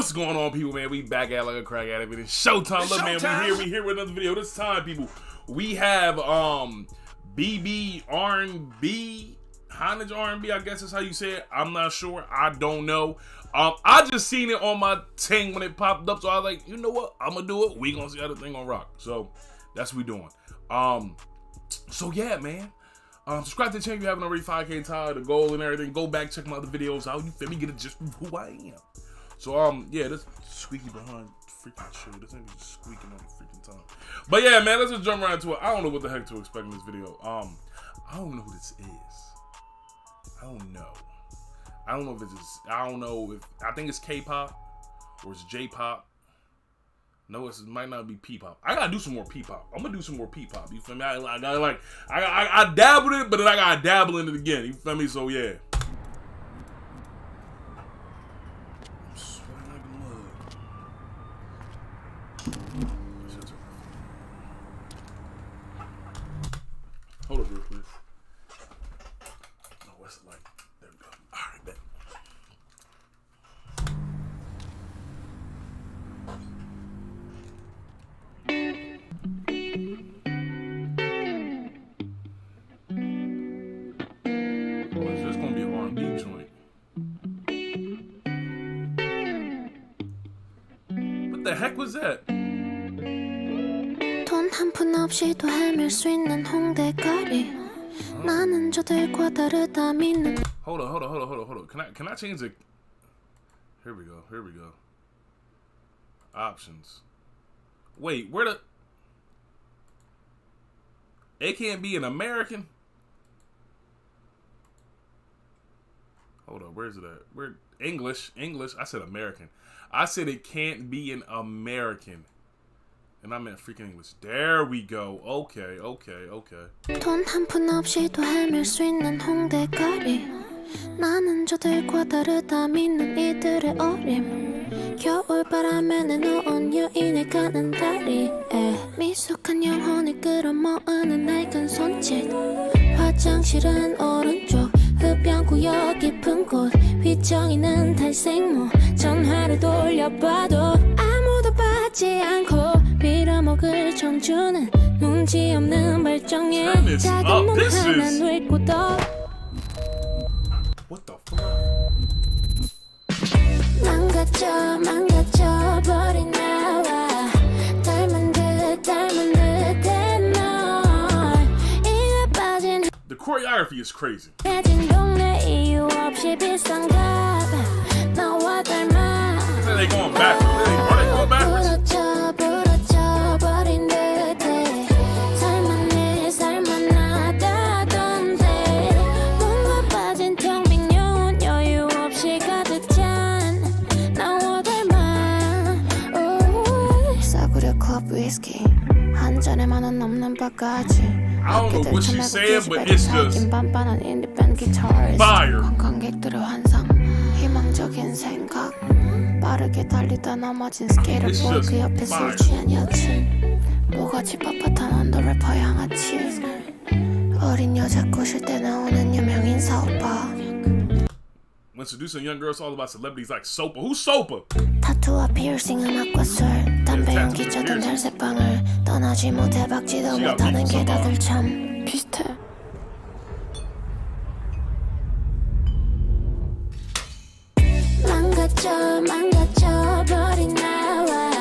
What's going on, people, man? We back at like a crack addict. It's showtime. Look, man, we here, we here with another video. This time, people, we have um BIBI R&B, Honage R&B, I guess is how you say it. I'm not sure. I don't know. Um, I just seen it on my thing when it popped up, so I was like, you know what? I'm gonna do it. We gonna see how the thing gonna rock. So that's what we doing. Um, so yeah, man. Um, subscribe to the channel if you haven't already. 5K Tyler, the goal and everything. Go back, check my other videos out. You feel me? Get it just who I am. So um, yeah, this squeaky behind freaking show. This thing is squeaking all the freaking time. But yeah, man, let's just jump right into it. I don't know what the heck to expect in this video. Um, I don't know who this is. I don't know. I don't know if it's I don't know if I think it's K-pop or it's J-pop. No, it might not be P-pop. I gotta do some more P-pop. I'm gonna do some more P-pop. You feel me? I, I gotta like, I, I, I dabbled it, but then I gotta dabble in it again. You feel me? So yeah. I'm sweating like mud. Hold up. Oh, what's the light? There we go. All right. Oh? What the heck was that? 돈 한 푼 없이도 헤맬 수 있는 홍대 거리 나는 저들과 다르다 믿는 Hold on, hold on, hold on, hold on, hold on. Can I can I change the? Here we go. Here we go. Options. Wait, where the? It can't be an American. Hold on, where's it at? Where English? English. I said American. I said it can't be an American. And I meant freaking English. There we go. Okay, okay, okay. 돈 한 푼 없이도 헤맬 수 있는 홍대 거리 나는 저들과 다르다 믿는 이들의 어림 겨울 바람에 내놓은 여인의 가는 다리 에. 미숙한 영혼을 끌어모으는 낡은 손짓 화장실은 오른쪽 흡연구역 깊은 곳 휘청이는 탈색모 전화를 돌려봐도 아무도 받지 않고 청주는 눈치 없는 발정에 Turn this 작은 up. 몸 This 하나 is- 늙고 더 What the fuck? 망가져 망가져 버린 나와 닮은 듯 닮은 듯해 널 이에 빠진 The choreography is crazy. 해진 동네 이유 없이 비싼가 봐 너와 닮아 Say they going backwards. They, are they going backwards? 컵 위스키 한 잔에 만원 넘는 바까지 I don't know what she's saying, but it's just 반반한 인디밴드 기타리스트 fire. 관객들의 환상 희망적인 생각 빠르게 달리다 넘어진 just 그 옆에. 술 취한 여친 뭐가지 빳빳한 언더래퍼 양아치 어린 여자 꼬실 때 나오는 유명 인 사 오빠 When seducing young girls, all about celebrities like Sopa. Who's Sopa? 타투와 피어싱 음악과 술 담배 연기 쩌던 혈색방을 떠나지 못해 박지도 지가 못하는 게 미쳤어. 다들 참 비슷해 망가져 망가져 버린 나와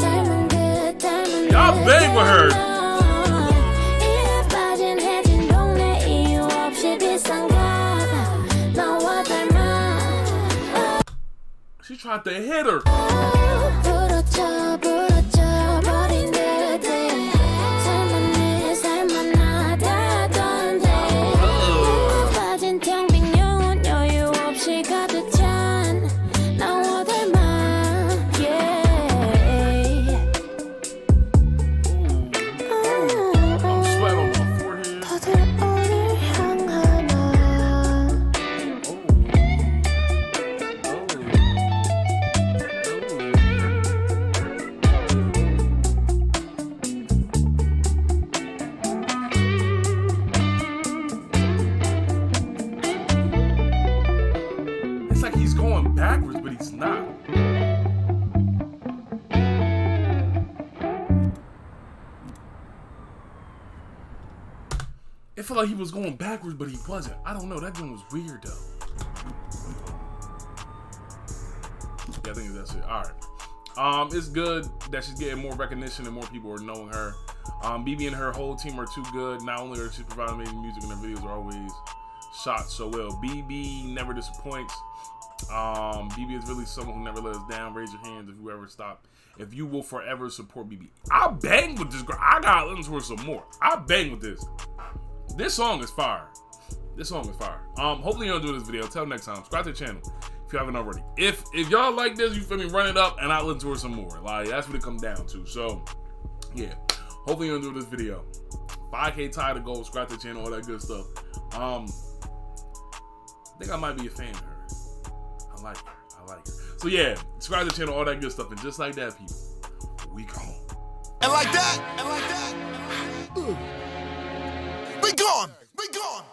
닮은 듯 닮은 Y'all bang with her. 이에 빠진 해진 동네 이유 없이 비싼가 봐 너와 닮아 She tried to hit her. It felt like he was going backwards, but he wasn't. I don't know. That joint was weird though. Yeah, I think that's it. All right. Um, it's good that she's getting more recognition and more people are knowing her. Um, BIBI and her whole team are too good. Not only are she providing amazing music and her videos are always shot so well. BIBI never disappoints. Um, BIBI is really someone who never let us down. Raise your hands if you ever stop. If you will forever support BIBI. I bang with this girl. I gotta listen to her some more. I bang with this. This song is fire. This song is fire. Um, hopefully you do this video. Till next time, subscribe to the channel if you haven't already. If if y'all like this, you feel me, run it up and I'll listen to her some more. Like that's what it comes down to. So yeah. Hopefully you enjoyed this video. 5k tie to go, subscribe to the channel, all that good stuff. Um I think I might be a fan of her. I like her. I like her. So yeah, subscribe to the channel, all that good stuff. And just like that, people, we gone. And like that, and like that, we gone, we gone.